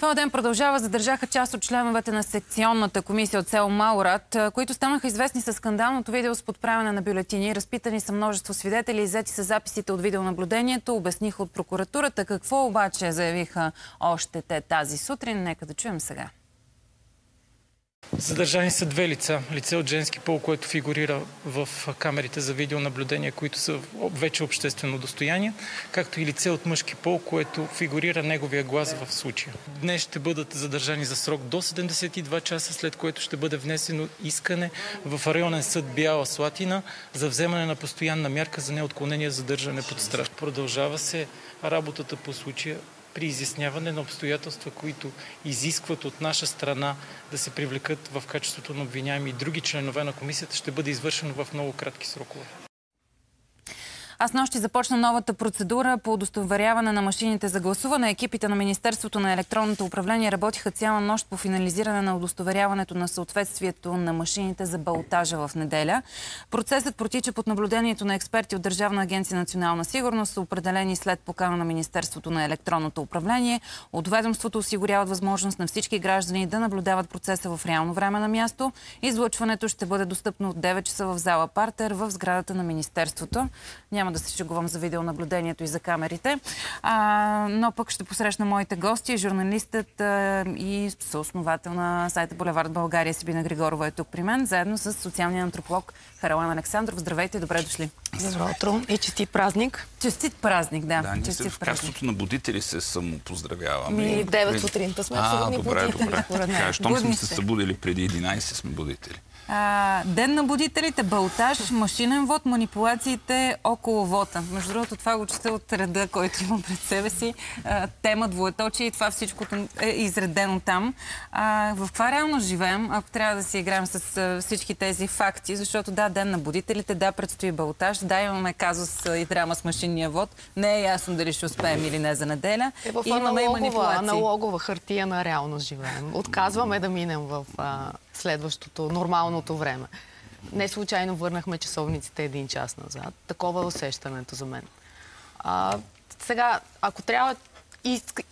Това ден продължава. Задържаха част от членовете на секционната комисия от село Маурат, които станаха известни с скандалното видео с подправяне на бюлетини. Разпитани са множество свидетели, иззети са записите от видеонаблюдението, обясниха от прокуратурата. Какво обаче заявиха още те тази сутрин? Нека да чуем сега. Задържани са две лица. Лице от женски пол, което фигурира в камерите за видеонаблюдение, които са вече обществено достояние, както и лице от мъжки пол, което фигурира неговия глас в случая. Днес ще бъдат задържани за срок до 72 часа, след което ще бъде внесено искане в районен съд Бяла Слатина за вземане на постоянна мярка за неотклонение задържане под страх. Продължава се работата по случая при изясняване на обстоятелства, които изискват от наша страна да се привлекат в качеството на обвиняеми и други членове на комисията, ще бъде извършено в много кратки срокове. Аз нощи започна новата процедура по удостоверяване на машините за гласуване. Екипите на Министерството на електронното управление работиха цяла нощ по финализиране на удостоверяването на съответствието на машините за балтажа в неделя. Процесът протича под наблюдението на експерти от Държавна агенция национална сигурност, определени след покана на Министерството на електронното управление. От ведомството осигуряват възможност на всички граждани да наблюдават процеса в реално време на място. Излъчването ще бъде достъпно от 9 часа в зала Партер в сградата на Министерството. Няма няма да се шегувам за видеонаблюдението и за камерите. А, но пък ще посрещна моите гости, журналистът а, и съосновател на сайта Булевард България Сибина Григорова е тук при мен, заедно с социалния антрополог Харалан Александров. Здравейте и добре дошли. Здраво утро и честит празник. Честит празник, да. Да, ние в качеството на будители се самопоздравяваме. Ми 9 сутринта сме а, добре, добре. Така, щом сме се събудили преди 11, сме будители. А, ден на будителите, балтаж, машинен вод, манипулациите около вота. Между другото, това го чета от реда, който имам пред себе си. А, тема двоеточие и това всичкото е изредено там. А, в каква реално живеем, ако трябва да си играем с всички тези факти? Защото да, ден на будителите, да, предстои балтаж, да, имаме казус и драма с машинния вод. Не е ясно дали ще успеем или не за неделя. Е, в имаме и манипулации. аналогова хартия на реалност живеем. Отказваме да минем в а, следващото, нормалното време. Не случайно върнахме часовниците един час назад. Такова е усещането за мен. А, сега, ако трябва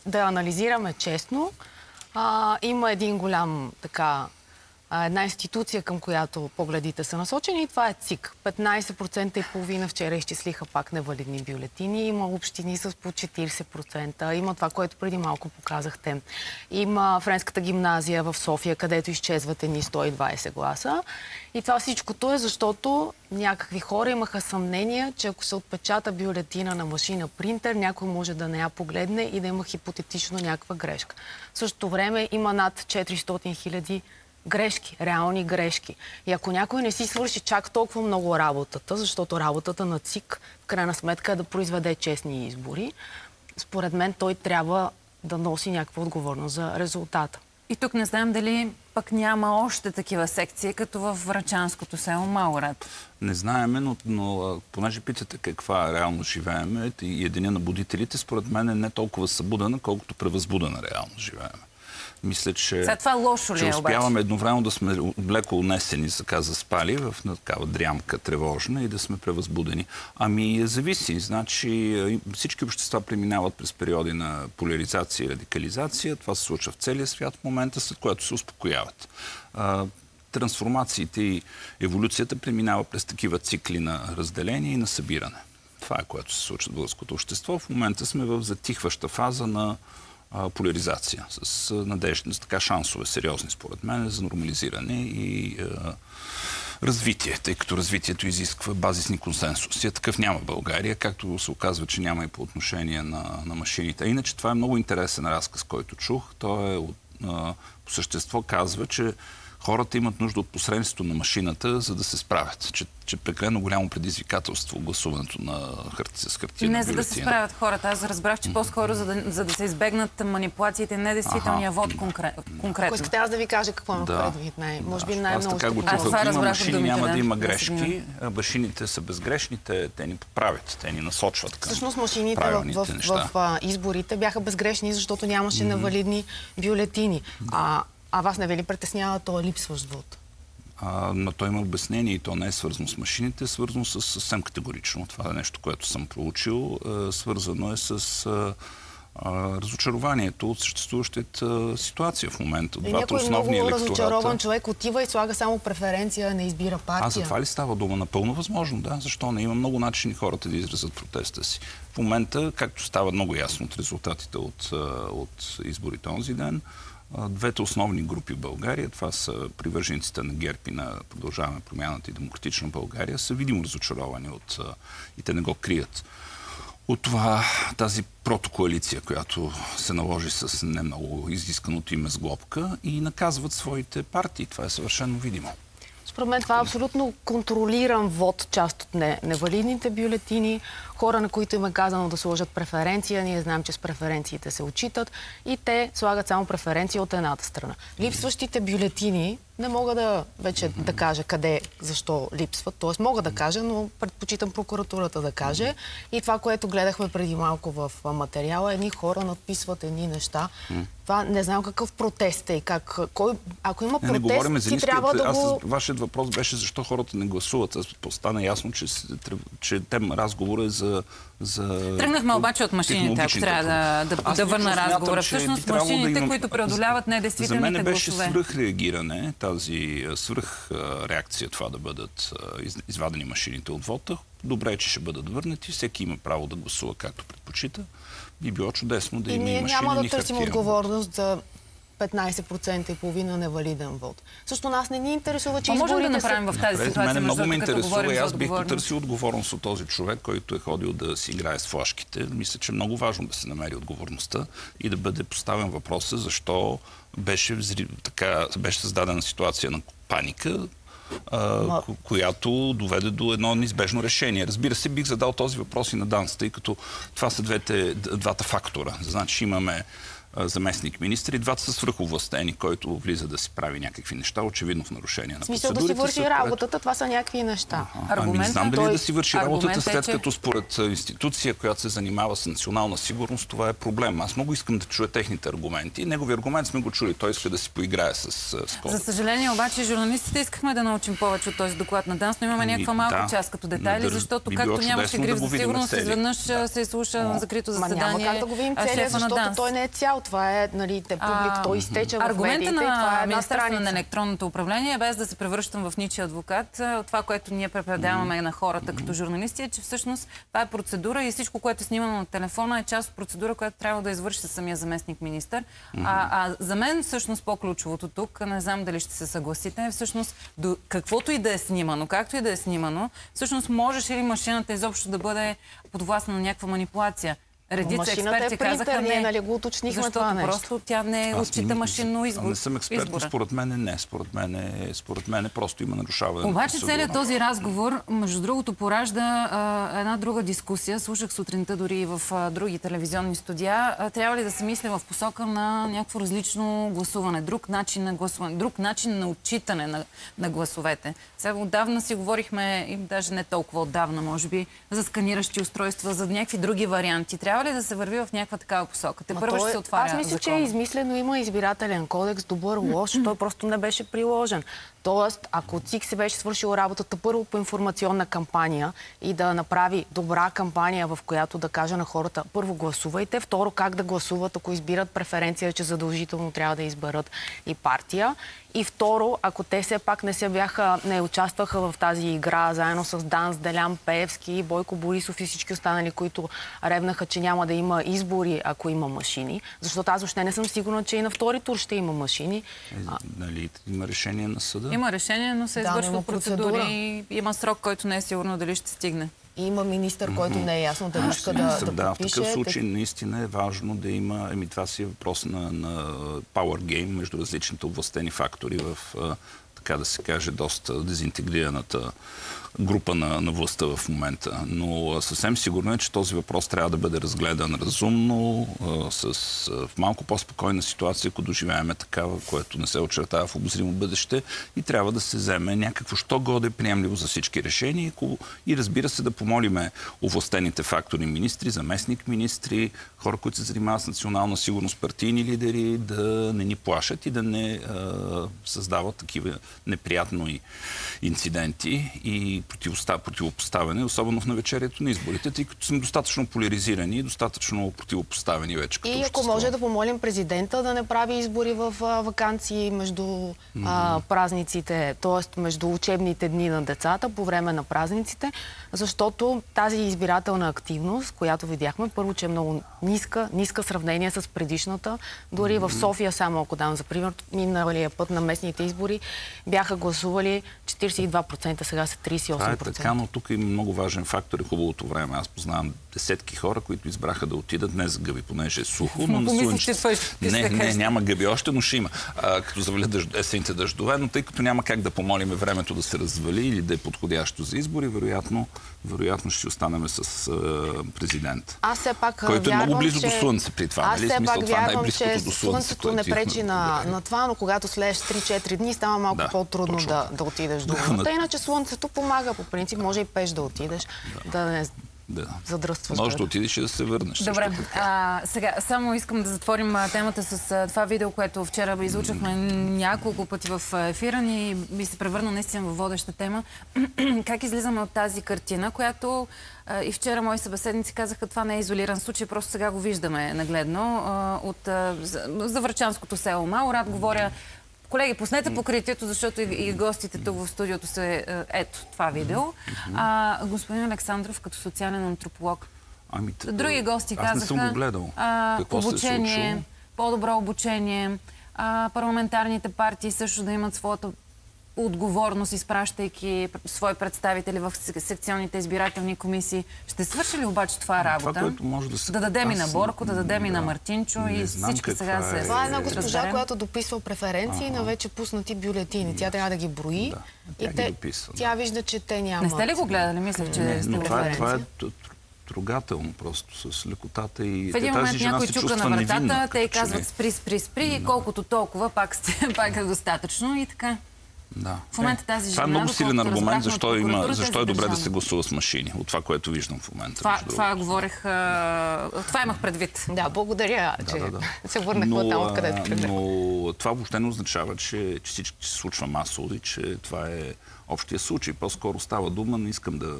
да анализираме честно, а, има един голям така една институция, към която погледите са насочени и това е ЦИК. 15% и половина вчера изчислиха пак невалидни бюлетини. Има общини с по 40%. Има това, което преди малко показахте. Има Френската гимназия в София, където изчезват едни 120 гласа. И това всичкото е защото някакви хора имаха съмнение, че ако се отпечата бюлетина на машина принтер, някой може да не я погледне и да има хипотетично някаква грешка. В същото време има над 400 хиляди грешки, реални грешки. И ако някой не си свърши чак толкова много работата, защото работата на ЦИК в крайна сметка е да произведе честни избори, според мен той трябва да носи някаква отговорност за резултата. И тук не знаем дали пък няма още такива секции, като в Врачанското село Маурат. Не знаеме, но, но понеже питате каква реално живееме и деня на будителите, според мен е не толкова събудена, колкото превъзбудена реално живееме. Мисля, че, Сега това лошо ли че е, успяваме едновременно да сме леко унесени, така заспали, в такава дрямка тревожна и да сме превъзбудени. Ами зависи. Значи всички общества преминават през периоди на поляризация и радикализация. Това се случва в целия свят в момента, след което се успокояват трансформациите и еволюцията преминава през такива цикли на разделение и на събиране. Това е което се случва в българското общество. В момента сме в затихваща фаза на поляризация, с надежда, с така шансове сериозни според мен за нормализиране и развитие, тъй като развитието изисква базисни консенсуси. Такъв няма България, както се оказва, че няма и по отношение на, на машините. Иначе това е много интересен разказ, който чух. Той е от, по същество казва, че хората имат нужда от посредството на машината, за да се справят. Че, че прекалено голямо предизвикателство гласуването на хартия с хартия. Не за да се справят хората. Аз разбрах, че по-скоро за да, за да се избегнат манипулациите, недействителния вод конкрет, конкретно. Ако искате аз да ви кажа какво има да. предвид, най- може би най-много Аз така го чух. Ако има машини, няма да има грешки. Машините са безгрешни, те, те ни поправят, те ни насочват към Всъщност машините в, в, в, в, изборите бяха безгрешни, защото нямаше mm-hmm. навалидни бюлетини. А а вас не ви ли притеснява този липсващ вод? А, но той има обяснение и то не е свързано с машините, е свързано с съвсем категорично. Това е нещо, което съм проучил. Е, свързано е с разочарованието от съществуващата ситуация в момента. И някой много разочарован човек отива и слага само преференция, не избира партия. А за това ли става дума? Напълно възможно, да. Защо не? Има много начини хората да изразят протеста си. В момента, както става много ясно от резултатите от, от изборите онзи ден, двете основни групи в България, това са привържениците на ГЕРБ и на продължаване промяната и демократична България, са видимо разочаровани от, и те не го крият от това, тази протокоалиция, която се наложи с не много изисканото име сглобка и наказват своите партии. Това е съвършено видимо. Според мен това е абсолютно контролиран вод, част от не, невалидните бюлетини, хора, на които им е казано да сложат преференция. Ние знаем, че с преференциите се отчитат и те слагат само преференция от едната страна. Липсващите бюлетини не мога да вече да кажа къде, защо липсват. Тоест мога да кажа, но предпочитам прокуратурата да каже. И това, което гледахме преди малко в материала, едни хора надписват едни неща. Това не знам какъв протест е и как. Кой, ако има протест, не, не говорим за ти трябва да го... Аз, вашият въпрос беше защо хората не гласуват. Стана ясно, че, че тем разговор е за за... Тръгнахме обаче от машините, ако трябва да, да, да върна разговора. Всъщност машините, да имам... които преодоляват недействителните гласове. За мен беше свръхреагиране, тази свръх реакция това да бъдат извадени машините от вода. Добре, че ще бъдат върнати. Всеки има право да гласува както предпочита. Би било чудесно да и има и машини. Няма да търсим отговорност за 15% и половина невалиден вод. Също нас не ни интересува, че изборите можем да направим в тази ситуация. Мене много ме интересува и аз бих потърсил отговорност от този човек, който е ходил да си играе с флашките. Мисля, че е много важно да се намери отговорността и да бъде поставен въпроса защо беше, така, беше създадена ситуация на паника, а, която доведе до едно неизбежно решение. Разбира се, бих задал този въпрос и на Данс, тъй като това са двете, двата фактора. Значи имаме заместник министри. Двата са свръховластени, който влиза да си прави някакви неща, очевидно в нарушение на процедурите. Смисъл да си върши работата, това са някакви неща. Ами не знам дали той... да си върши работата, след че... като според институция, която се занимава с национална сигурност, това е проблем. Аз много искам да чуя техните аргументи. Негови аргумент сме го чули. Той иска да си поиграе с, с За съжаление, обаче, журналистите искахме да научим повече от този доклад на ДАНС, но имаме ами, някаква малка да, част като детайли, да, защото както нямаше гриф за сигурност, изведнъж се изслуша на закрито заседание. Няма как да го видим целия, защото той не е цял. Това е нали, те публик, а, той изтеча в медиите. на това е Министерството на електронното управление, без да се превръщам в ничи адвокат, това, което ние препредаваме на хората като журналисти, е, че всъщност това е процедура и всичко, което е снимано на телефона е част от процедура, която трябва да извърши самия заместник министър. А, а за мен всъщност по-ключовото тук, не знам дали ще се съгласите, е всъщност до, каквото и да е снимано, както и да е снимано, всъщност можеш ли машината изобщо да бъде подвластна на някаква манипулация? Редица експерти е казаха не. Нали го уточнихме защото това нещо. просто тя не Аз отчита машинно избор. Не съм експерт, избора. според мен не. Според мен, е, според мен е просто има нарушаване. Обаче целият този разговор, между другото, поражда а, една друга дискусия. Слушах сутринта дори и в а, други телевизионни студия. А, трябва ли да се мисля в посока на някакво различно гласуване, друг начин на гласуване, друг начин на отчитане на, на гласовете. Сега отдавна си говорихме, и даже не толкова отдавна, може би, за сканиращи устройства, за някакви други варианти. Трябва ли да се върви в някаква такава посока? Те първо ще се отваря Аз мисля, че е измислено. Има избирателен кодекс, добър, лош. Той просто не беше приложен. Тоест, ако ЦИК се беше свършил работата първо по информационна кампания и да направи добра кампания, в която да каже на хората, първо гласувайте, второ как да гласуват, ако избират преференция, че задължително трябва да изберат и партия. И второ, ако те все пак не се бяха, не участваха в тази игра, заедно с Данс, Делян Пеевски, Бойко Борисов и всички останали, които ревнаха, че няма да има избори, ако има машини. Защото аз въобще не съм сигурна, че и на втори тур ще има машини. Е, нали, има решение на съда? Има решение, но се да, извършва процедура и има срок, който не е сигурно дали ще стигне. И има министър, който не е ясно дали иска да, да, да подпише. В такъв случай наистина е важно да има, еми това си е въпрос на, на power game между различните областени фактори в, така да се каже, доста дезинтегрираната група на, на властта в момента. Но съвсем сигурно е, че този въпрос трябва да бъде разгледан разумно, с, в малко по-спокойна ситуация, ако доживееме такава, което не се очертава в обозримо бъдеще и трябва да се вземе някакво, що годе приемливо за всички решения и разбира се да помолиме овластените фактори министри, заместник министри, хора, които се занимават с национална сигурност, партийни лидери, да не ни плашат и да не а, създават такива неприятно и инциденти и противопоставяне, особено в навечерието на изборите, тъй като сме достатъчно поляризирани и достатъчно противопоставени вече. Като и ако може да помолим президента да не прави избори в вакансии между а, празниците, т.е. между учебните дни на децата по време на празниците, защото тази избирателна активност, която видяхме, първо, че е много ниска, ниска сравнение с предишната. Дори в София, само ако дам за пример, миналия път на местните избори бяха гласували 42%, сега са 38%. Това е така, но тук има много важен фактор и хубавото време. Аз познавам десетки хора, които избраха да отидат не за гъби, понеже е сухо, но на слънчето. Не, не, няма гъби още, но ще има. А, като завалят дъжд, есените дъждове, но тъй като няма как да помолиме времето да се развали или да е подходящо за избори, вероятно, вероятно ще останем с а, президент. Аз все пак Който е много близо че... до слънце при това. Аз нали? все пак това вярвам, че слънцето не пречи на, на това, но когато слееш 3-4 дни, става малко да, по-трудно да, да отидеш до луната. Иначе слънцето помага по принцип. Може и пеш да отидеш, да, да не да. задръстваш. Може да отидеш и да се върнеш. Добре. А, сега, само искам да затворим темата с а, това видео, което вчера излучахме няколко пъти в ефира ни и се превърна наистина в водеща тема. как излизаме от тази картина, която а, и вчера мои събеседници казаха, това не е изолиран случай, просто сега го виждаме нагледно а, от а, за Врачанското село Маурат. Говоря Колеги, пуснете покритието, защото и, гостите тук в студиото се... Е, ето това видео. А, господин Александров, като социален антрополог. Ами, Други гости аз казаха... Аз не съм го гледал. А, обучение, по-добро обучение, а, парламентарните партии също да имат своята отговорност, изпращайки свои представители в секционните избирателни комисии. Ще свърши ли обаче това работа? Това, което може да се... Да дадем и на Борко, да дадем и на Мартинчо и всички сега се... Това е една госпожа, която дописва преференции на вече пуснати бюлетини. Тя трябва да ги брои. и те, тя вижда, че те нямат. Не сте ли го гледали? Мислех, че сте това, е- това е трогателно просто с лекотата и В един момент някой чука на вратата, те и казват спри, спри, спри, колкото толкова пак, сте, пак е достатъчно и така. Да. В момента тази жена, това е много силен аргумент, защо, има, защо е добре да се гласува с машини. От това, което виждам в момента. Това, това говорех, това имах предвид. Да, благодаря, да, че да, да. се върнахме там, откъдето Но това въобще не означава, че, че всичко се случва масово и че това е общия случай. По-скоро става дума, не искам да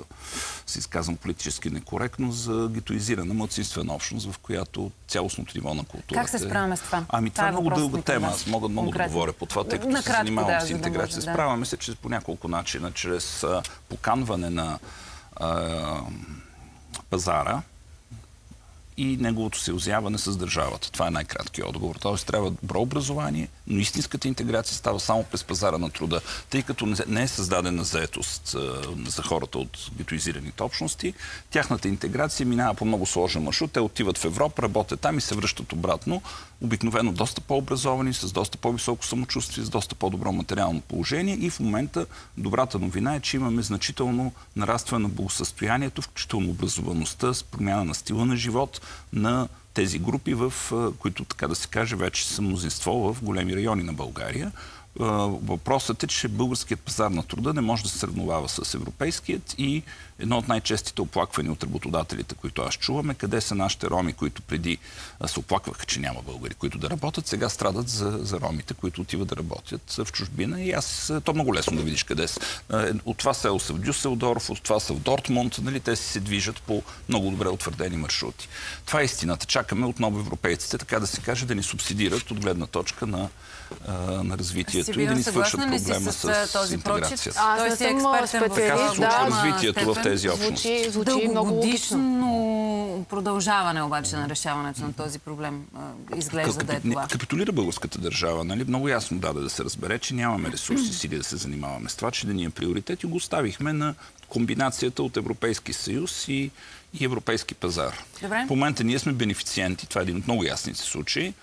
се изказвам политически некоректно, за гетоизирана младсинствена общност, в която цялостното ниво на културата... Как се справяме с това? Ами това, е много дълга тема. Аз мога много да говоря по това, тъй като Накратко, се занимавам да, с интеграция. Да, Справяме се чрез по няколко начина. Чрез а, поканване на а, пазара, и неговото съюзяване с държавата. Това е най-краткият отговор. Тоест трябва добро образование, но истинската интеграция става само през пазара на труда, тъй като не е създадена заетост за хората от гетоизираните общности. Тяхната интеграция минава по много сложен маршрут. Те отиват в Европа, работят там и се връщат обратно. Обикновено доста по-образовани, с доста по-високо самочувствие, с доста по-добро материално положение и в момента добрата новина е, че имаме значително нарастване на благосъстоянието, включително образоваността, с промяна на стила на живот, на тези групи, в които, така да се каже, вече са мнозинство в големи райони на България. Въпросът е, че българският пазар на труда не може да се сравновава с европейският и едно от най-честите оплаквания от работодателите, които аз чуваме, къде са нашите роми, които преди се оплакваха, че няма българи, които да работят, сега страдат за, за ромите, които отиват да работят в чужбина. И аз, то много лесно да видиш къде са. От това село са в Дюселдорф, от това са в Дортмунд, нали, те си се движат по много добре утвърдени маршрути. Това е истината. Чакаме отново европейците, така да се каже, да ни субсидират от гледна точка на на развитието и да ни свършат проблема с, с, този интеграцията. Аз не съм специалист. Да, развитието в тези общности. Звучи, звучи много логично. продължаване обаче на решаването на този проблем изглежда да е това. Капитулира българската държава. Нали? Много ясно даде да се разбере, че нямаме ресурси сили да се занимаваме с това, че да ни е приоритет и го оставихме на комбинацията от Европейски съюз и, и европейски пазар. Добре. В момента ние сме бенефициенти, това е един от много ясните случаи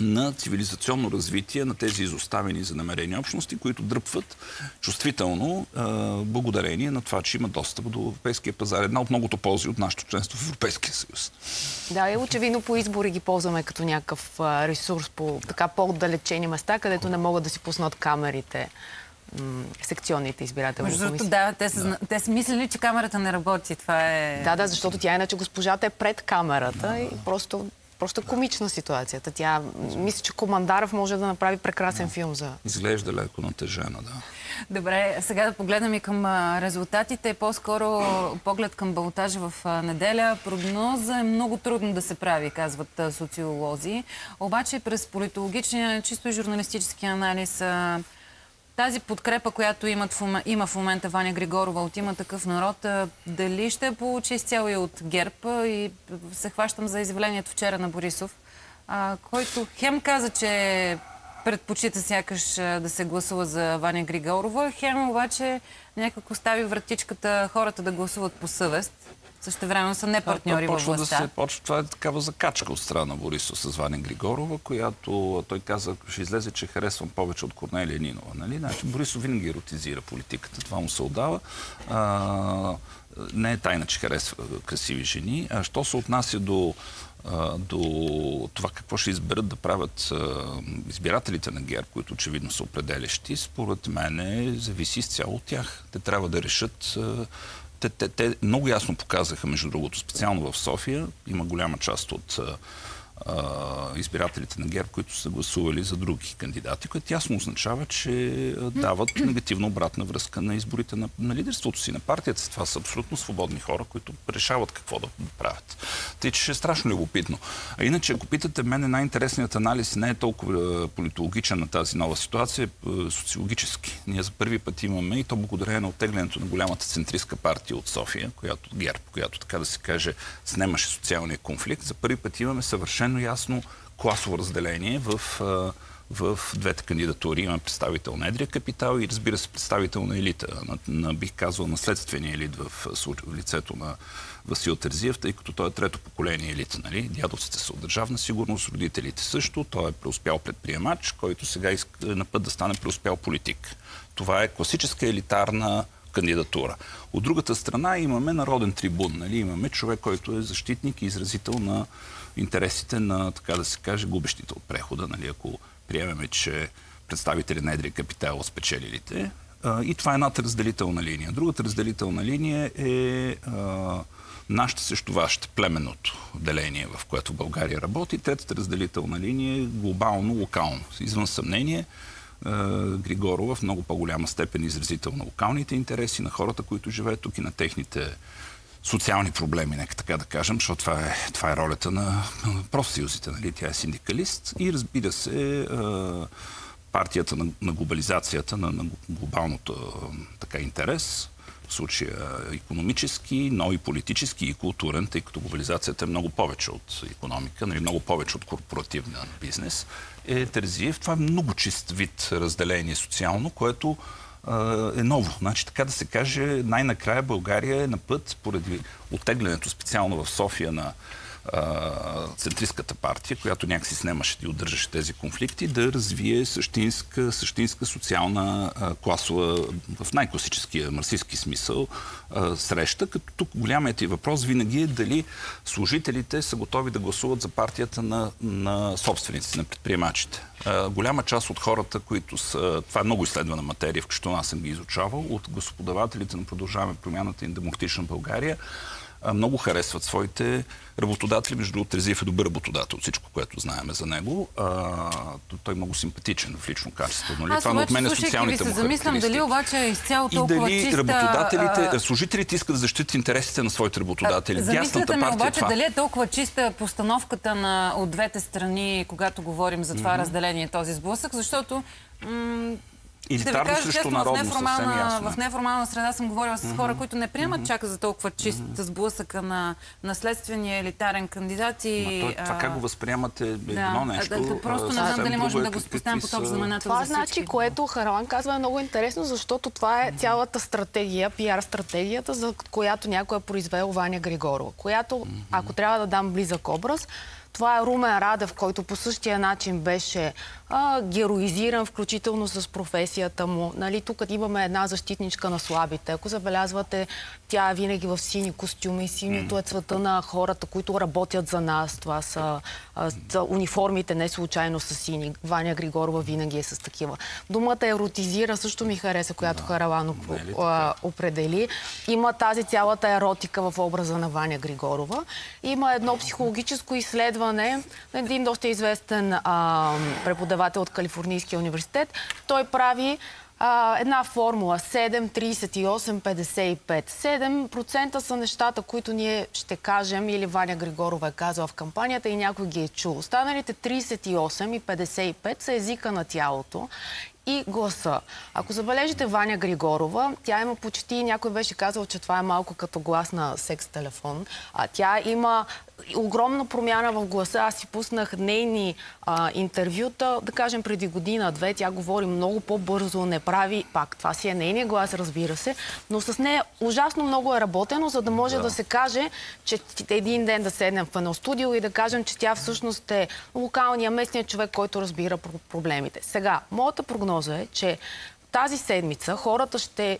на цивилизационно развитие на тези изоставени за намерени общности, които дръпват чувствително благодарение на това, че има достъп до европейския пазар. Една от многото ползи от нашето членство в Европейския съюз. Да, и очевидно по избори ги ползваме като някакъв ресурс по така по-отдалечени места, където не могат да си пуснат камерите секционните избирателни Между комисии. Да, те са, да. те са мислили, че камерата не работи. Това е... Да, да, защото тя иначе госпожата е пред камерата да. и просто Просто комична ситуацията. Тя, мисля, че Командаров може да направи прекрасен да. филм за... Изглежда леко натежена, да. Добре, сега да погледнем и към резултатите. По-скоро поглед към балотажа в неделя. Прогноза е много трудно да се прави, казват социолози. Обаче през политологичния, чисто и журналистически анализ тази подкрепа, която имат в, има в момента Ваня Григорова от има такъв народ, дали ще получи изцяло и от ГЕРБ и се хващам за изявлението вчера на Борисов, който хем каза, че предпочита сякаш да се гласува за Ваня Григорова, хем обаче някак остави вратичката хората да гласуват по съвест. Също време са не партньори във властта. Да се, почва, това е такава закачка от страна на Борисов с Ваня Григорова, която той каза, ще излезе, че харесвам повече от Корнелия Нинова. Нали? Значи, Борисов винаги еротизира политиката, това му се отдава. А, не е тайна, че харесва красиви жени. А що се отнася до до това какво ще изберат да правят избирателите на ГЕРБ, които очевидно са определящи, според мен зависи изцяло от тях. Те трябва да решат те, те, те много ясно показаха, между другото, специално в София, има голяма част от избирателите на ГЕРБ, които са гласували за други кандидати, което ясно означава, че дават негативна обратна връзка на изборите на, на лидерството си, на партията. Това са абсолютно свободни хора, които решават какво да правят. Тъй, че ще е страшно любопитно. А иначе, ако питате мен, най-интересният анализ не е толкова политологичен на тази нова ситуация, е социологически. Ние за първи път имаме и то благодарение на оттеглянето на голямата центристка партия от София, която ГЕРБ, която така да се каже, снемаше социалния конфликт. За първи път имаме съвършено съвършено ясно класово разделение в, в двете кандидатури. Има представител на едрия капитал и разбира се представител на елита, на, на бих казал наследствения елит в, в лицето на Васил Терзиев, тъй като той е трето поколение елит. Нали? Дядовците са от държавна сигурност, родителите също. Той е преуспял предприемач, който сега е на път да стане преуспял политик. Това е класическа елитарна кандидатура. От другата страна имаме народен трибун. Нали? Имаме човек, който е защитник и изразител на интересите на, така да се каже, губещите от прехода. Нали? Ако приемеме, че представители на едрия капитал спечелилите. И това е едната разделителна линия. Другата разделителна линия е а, нашата срещу вашата, племенното деление, в което България работи. Третата разделителна линия е глобално, локално. Извън съмнение, Григорова в много по-голяма степен изразител на локалните интереси на хората, които живеят тук и на техните социални проблеми, нека така да кажем, защото това е, това е ролята на профсъюзите. Нали? Тя е синдикалист и разбира се партията на, на глобализацията, на, на глобалното така интерес, в случая економически, но и политически и културен, тъй като глобализацията е много повече от економика, нали, много повече от корпоративен бизнес, е Терзиев. Това е много чист вид разделение социално, което е ново. Значи, така да се каже, най-накрая България е на път, поради оттеглянето специално в София на центристската партия, която някакси снемаше и удържаше тези конфликти, да развие същинска, същинска социална класова, в най-класическия марсистски смисъл, среща, като тук голямият ти въпрос винаги е дали служителите са готови да гласуват за партията на, на собствениците, на предприемачите. Голяма част от хората, които са... Това е много изследвана материя, включително аз съм ги изучавал, от господавателите на Продължаваме промяната и Демократична България, много харесват своите работодатели. Между другото, Трезиев е добър работодател, всичко, което знаеме за него. А, той е много симпатичен в лично качество. Нали? Аз Това обаче, социалните ви се замислям дали обаче е изцяло толкова и дали чиста... работодателите, а... служителите искат да защитят интересите на своите работодатели. Замисляте ме обаче това. дали е толкова чиста постановката на, от двете страни, когато говорим за това mm-hmm. разделение, този сблъсък, защото Елитарно срещу честно, народно, съвсем ясно. В неформална среда съм говорила с хора, които не приемат чака за толкова чист mm-hmm. сблъсъка на наследствения елитарен кандидат и... той, това как го възприемате е да. едно нещо. Да, да, просто не знам дали можем да го поставим под общ знаменател Това значи, което Харалан казва е много интересно, защото това е цялата стратегия, пиар стратегията, за която някой е произвел Ваня Григорова, която, ако трябва да дам близък образ, това е Румен Радев, който по същия начин беше а, героизиран, включително с професията му. Нали, тук имаме една защитничка на слабите. Ако забелязвате, тя е винаги в сини костюми. Синьото е цвета на хората, които работят за нас. Това са, а, са униформите, не случайно са сини. Ваня Григорова винаги е с такива. Думата еротизира също ми хареса, която да. Хараланов определи. Има тази цялата еротика в образа на Ваня Григорова. Има едно психологическо изследване на един доста известен а, преподавател от Калифорнийския университет. Той прави а, една формула 7, 38, 55. 7% са нещата, които ние ще кажем или Ваня Григорова е казала в кампанията и някой ги е чул. Останалите 38 и 55 са езика на тялото и гласа. Ако забележите Ваня Григорова, тя има почти, някой беше казал, че това е малко като глас на секс-телефон. А тя има огромна промяна в гласа. Аз си пуснах нейни а, интервюта, да кажем преди година-две. Тя говори много по-бързо, не прави пак. Това си е нейния глас, разбира се, но с нея ужасно много е работено, за да може да, да се каже, че един ден да седнем в едно студио и да кажем, че тя всъщност е локалния, местният човек, който разбира проблемите. Сега, моята прогноза е, че тази седмица хората ще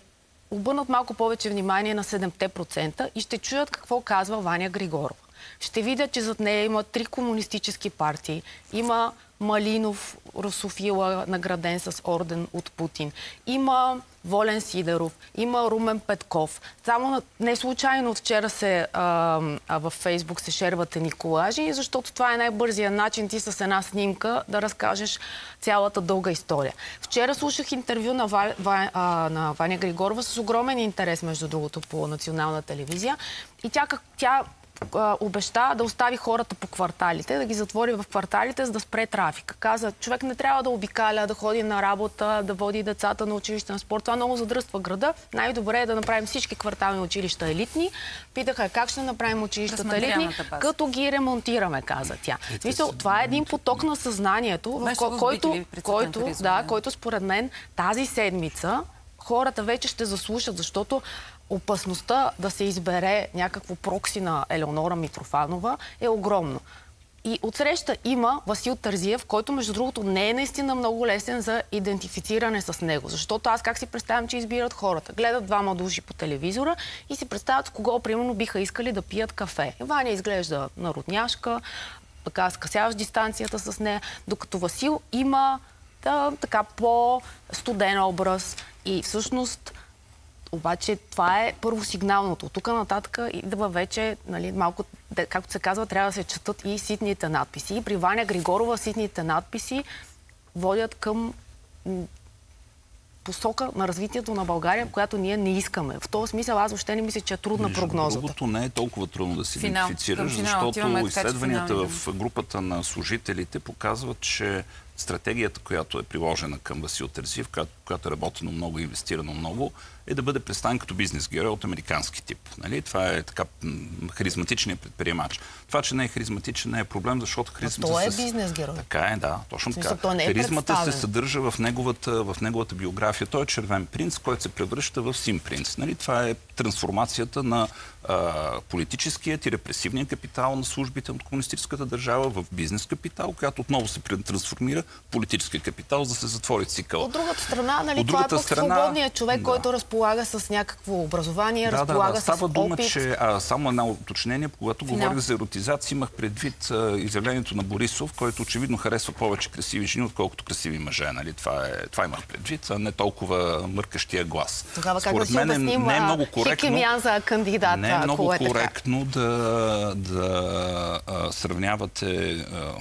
обърнат малко повече внимание на 7% и ще чуят какво казва Ваня Григорова ще видят, че зад нея има три комунистически партии. Има Малинов, русофила, награден с орден от Путин. Има Волен Сидеров, има Румен Петков. Само не случайно вчера се а, а, във Фейсбук се шервате Николажи, защото това е най-бързия начин ти с една снимка да разкажеш цялата дълга история. Вчера слушах интервю на, Ва, Ва, а, на Ваня Григорова с огромен интерес, между другото, по национална телевизия. И тя, как, тя обеща да остави хората по кварталите, да ги затвори в кварталите, за да спре трафика. Каза, човек не трябва да обикаля, да ходи на работа, да води децата на училище на спорт. Това много задръства града. Най-добре е да направим всички квартални училища елитни. Питаха как ще направим училищата елитни, като ги ремонтираме, каза тя. Мисъл, това е един поток на съзнанието, в който, който, да, който според мен тази седмица хората вече ще заслушат, защото опасността да се избере някакво прокси на Елеонора Митрофанова е огромно. И отсреща има Васил Тързиев, който между другото не е наистина много лесен за идентифициране с него. Защото аз как си представям, че избират хората? Гледат двама души по телевизора и си представят с кого, примерно, биха искали да пият кафе. Ваня изглежда народняшка, така скъсяваш дистанцията с нея, докато Васил има да, така по-студен образ и всъщност обаче това е първо сигналното. Тук нататък идва вече, нали, малко, както се казва, трябва да се четат и ситните надписи. И при Ваня Григорова ситните надписи водят към посока на развитието на България, която ние не искаме. В този смисъл аз въобще не мисля, че е трудна Между прогнозата. Другото не е толкова трудно да се идентифицираш, защото изследванията в групата на служителите показват, че стратегията, която е приложена към Васил Терзиев, която, която е работено много, инвестирано много, е да бъде представен като бизнес герой от американски тип. Нали? Това е така харизматичният предприемач. Това, че не е харизматичен, не е проблем, защото харизмата... Той е бизнес герой. Така е, да, точно така. Е харизмата се съдържа в неговата, в неговата биография. Той е червен принц, който се превръща в син принц. Нали? Това е трансформацията на а, политическият и репресивния капитал на службите от комунистическата държава в бизнес капитал, която отново се трансформира политически капитал, за да се затвори цикъл. От другата страна, нали, От това е страна, свободният човек, да. който разполага с някакво образование, да, разполага да, да. Става с дума, опит. че а, само една уточнение, когато Финал. говорих за еротизация, имах предвид а, изявлението на Борисов, който очевидно харесва повече красиви жени, отколкото красиви мъже. Нали? Това, е, това имах предвид, а не толкова мъркащия глас. Тогава как да си обясним не е много коректно, за кандидата? Не е много е коректно да, да а, сравнявате а,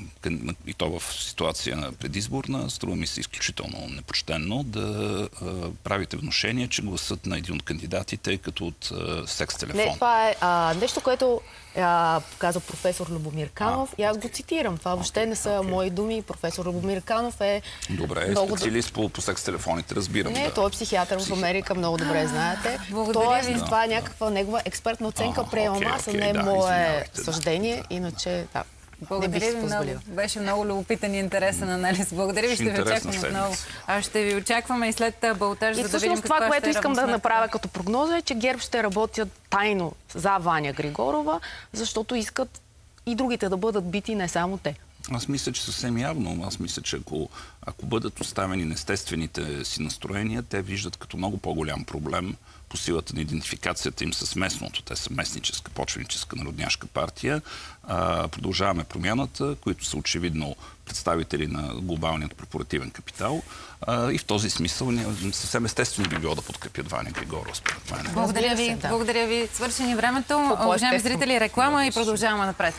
и то в ситуация на предизборна, струва ми се изключително непочтенно да а, правите вношение, че гласът на един от кандидатите е като от секс-телефон. Не, това е а, нещо, което а, каза професор Любомир Канов. А, и аз okay. го цитирам. Това въобще не са okay. мои думи. Професор Любомир Канов е... Добре, много... специалист по, по секс-телефоните, разбирам. Не, да. той е психиатър в Америка, много добре знаете. Благодаря ви. това е някаква негова експертна оценка, приемам аз, не е да, мое съждение. Да. Иначе, да. Благодаря ви много. Беше много любопитен и интересен анализ. Благодаря ви, ще ви очакваме отново. А ще ви очакваме и след Балтаж, за да видим това, което искам да направя като прогноза е, че ГЕРБ ще работят тайно за Ваня Григорова, защото искат и другите да бъдат бити, не само те. Аз мисля, че съвсем явно. Аз мисля, че ако, ако бъдат оставени естествените си настроения, те виждат като много по-голям проблем по силата на идентификацията им с местното. Те са местническа, почвеническа, народняшка партия. А, продължаваме промяната, които са очевидно представители на глобалният корпоративен капитал. А, и в този смисъл съвсем естествено би било да подкрепят Ваня Григорова, според мен. Благодаря ви. Да. Благодаря ви. Свършени времето. Уважаеми зрители, реклама и продължаваме напред.